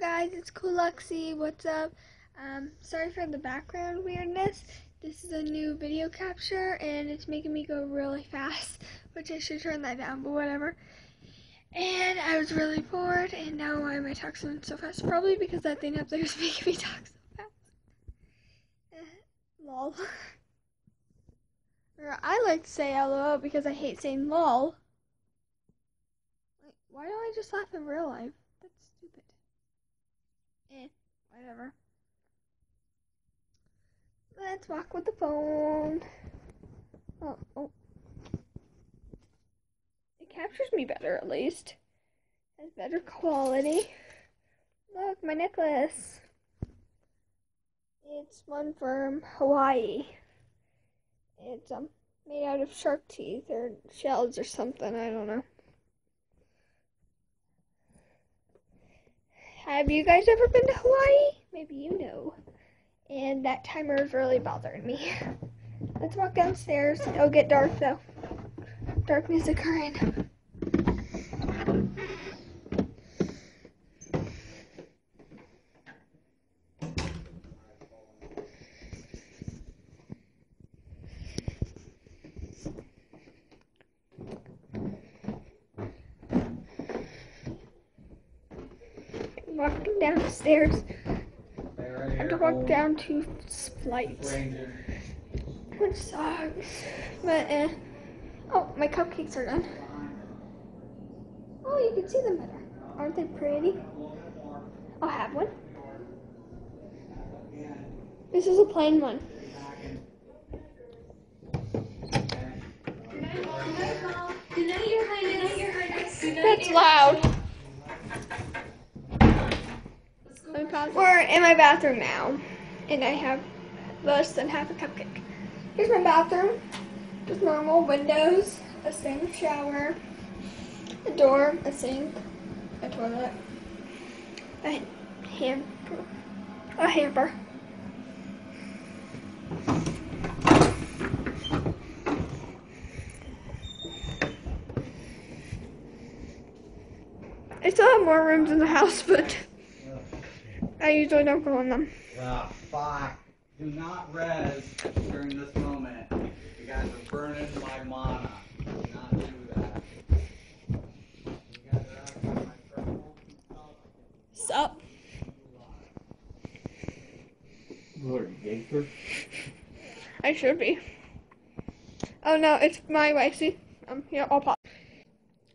Guys, it's Cooluxie. What's up? Um, sorry for the background weirdness. This is a new video capture and it's making me go really fast, which I should turn that down, but whatever. And I was really bored and now why am I talking so fast? Probably because that thing up there is making me talk so fast. Eh, lol. Or I like to say LOL because I hate saying lol. Why don't I just laugh in real life? That's stupid. Eh, whatever. Let's walk with the phone. Oh, oh. It captures me better at least. Has better quality. Look, my necklace. It's one from Hawaii. It's um made out of shark teeth or shells or something, I don't know. Have you guys ever been to Hawaii? Maybe you know. And that timer is really bothering me. Let's walk downstairs. It'll get dark though. Darkness occurring. Walking downstairs. I have to walk down two flights. Which sucks. But, eh. Oh, my cupcakes are done. Oh, you can see them better. Aren't they pretty? I'll have one. This is a plain one. That's loud. We're in my bathroom now, and I have less than half a cupcake. Here's my bathroom. Just normal windows, a sink, shower, a door, a sink, a toilet, a hamper, a hamper. I still have more rooms in the house, but I usually don't go in them. Ah, fuck. Do not res during this moment. You guys are burning my mana. Do not do that. You guys are asking my trouble. Sup? What are you, gangster? I should be. Oh no, it's my wife. See? Um, yeah, I'll pop.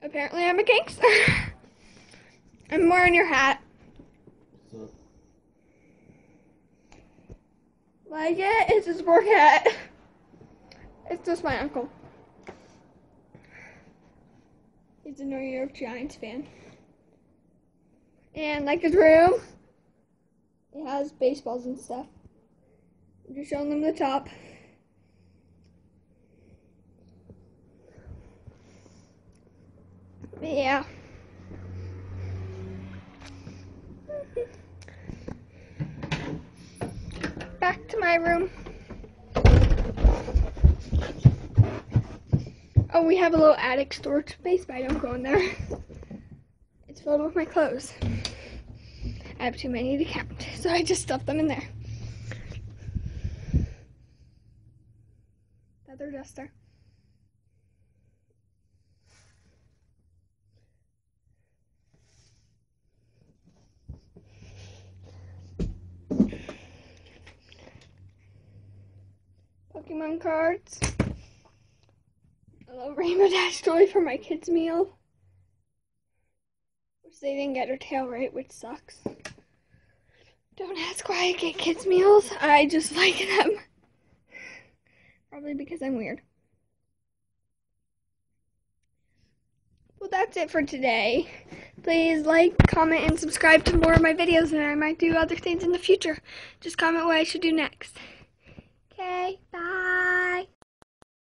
Apparently, I'm a gangster. I'm wearing your hat. So, Like it? It's a sport hat. It's just my uncle. He's a New York Giants fan. And like his room, it has baseballs and stuff. I'm just showing them the top. Yeah. Back to my room. Oh, we have a little attic storage space, but I don't go in there. It's filled with my clothes. I have too many to count, so I just stuff them in there. Feather duster. Pokemon cards. A little Rainbow Dash toy for my kids' meal. Which they didn't get their tail right, which sucks. Don't ask why I get kids' meals. I just like them. Probably because I'm weird. Well, that's it for today. Please like, comment, and subscribe to more of my videos, and I might do other things in the future. Just comment what I should do next. Okay, bye.